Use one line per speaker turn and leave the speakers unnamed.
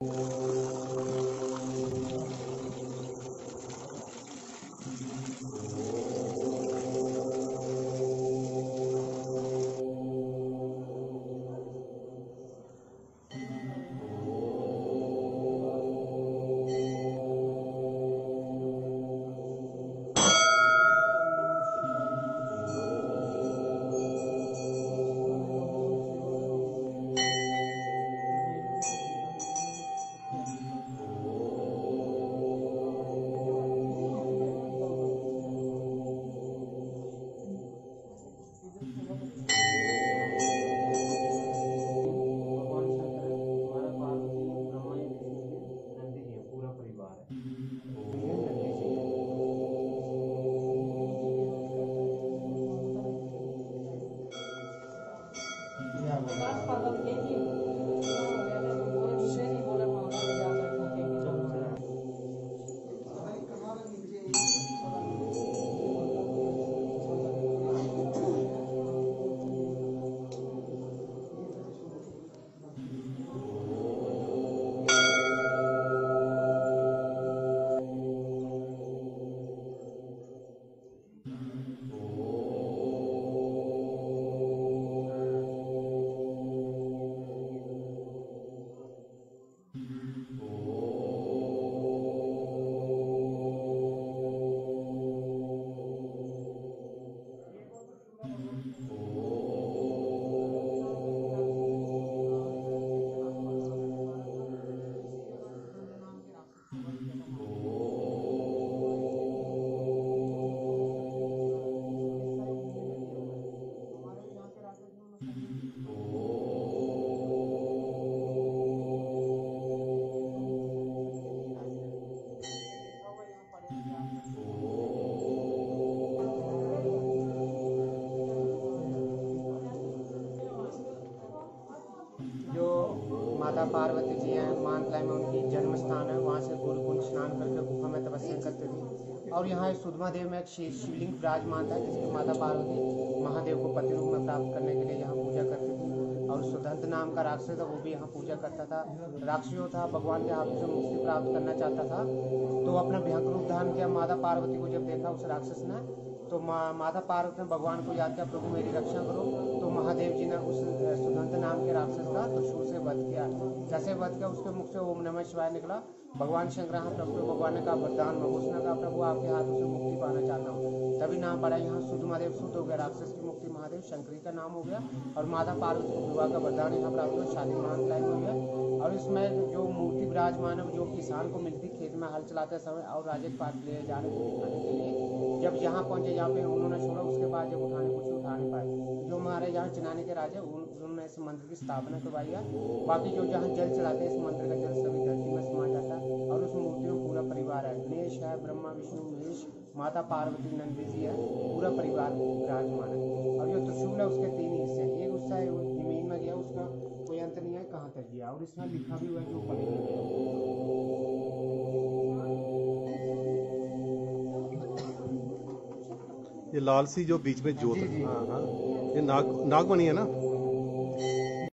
भगवान государства, как я Oh. जो माता पार्वती जी हैं मानतलाई में उनकी जन्म स्थान है, वहाँ से गुरुकुंड स्नान करके गुफा में तपस्या करते थे। और यहाँ सुधमा देव में एक शिव शिवलिंग विराजमान था, जिसकी माता पार्वती महादेव को पति रूप में प्राप्त करने के लिए यहाँ पूजा करती थी। और सुदंत नाम का राक्षस था, वो भी यहाँ पूजा करता था। राक्षियों था, भगवान के हाथों से मुक्ति प्राप्त करना चाहता था। तो अपना भयंकर रूप धारण किया माता पार्वती को जब देखा उस राक्षस ने तो माता पार्वती ने भगवान को याद किया, प्रभु मेरी रक्षा करो। महादेव जी ने उस सुदंत नाम के राक्षस का त्रिशूल से वध किया। जैसे वध किया उसके मुख से ओम नमः शिवाय निकला। भगवान शंकर प्रभु भगवान ने कहा वरदान में उसने कहा, प्रभु, आपके हाथों से मुक्ति पाना चाहता हूँ। तभी नाम पड़ा, यहाँ शुद्ध महादेव, शुद्ध हो गया। राक्षस की मुक्ति महादेव शंकरी का नाम हो गया और माता पार्वती को विवाह का वरदान यहाँ प्राप्त हुआ। शादी मान लाइन हो गया और इसमें जो मूर्ति विराजमान है जो किसान को मिलती, खेत में हल चलाते समय और राजे के पास ले जाने को दिखाने के लिए, जब यहाँ पहुँचे यहाँ पे उन्होंने छोड़ा, उसके बाद जब उठा हमारे यहाँ चिनाने के राजा उन्होंने इस मंदिर की स्थापना करवाई है। बाकी जो जहाँ जल चलाते हैं इस मंदिर का जल सभी धरती में समा जाता है और उस मूर्ति में पूरा परिवार है। गणेश है ब्रह्मा विष्णु महेश माता पार्वती नंदी जी है पूरा परिवार विराजमान है। और जो त्रिशूल है उसके तीन हिस्से हैं। एक उसका ज़मीन में गया उसका कोई अंत नहीं है कहाँ तक गया? और इसमें लिखा भी हुआ है जो पढ़े
ये लाल सी जो बीच में जोत। हाँ हाँ। ये नाग नागमणि है ना?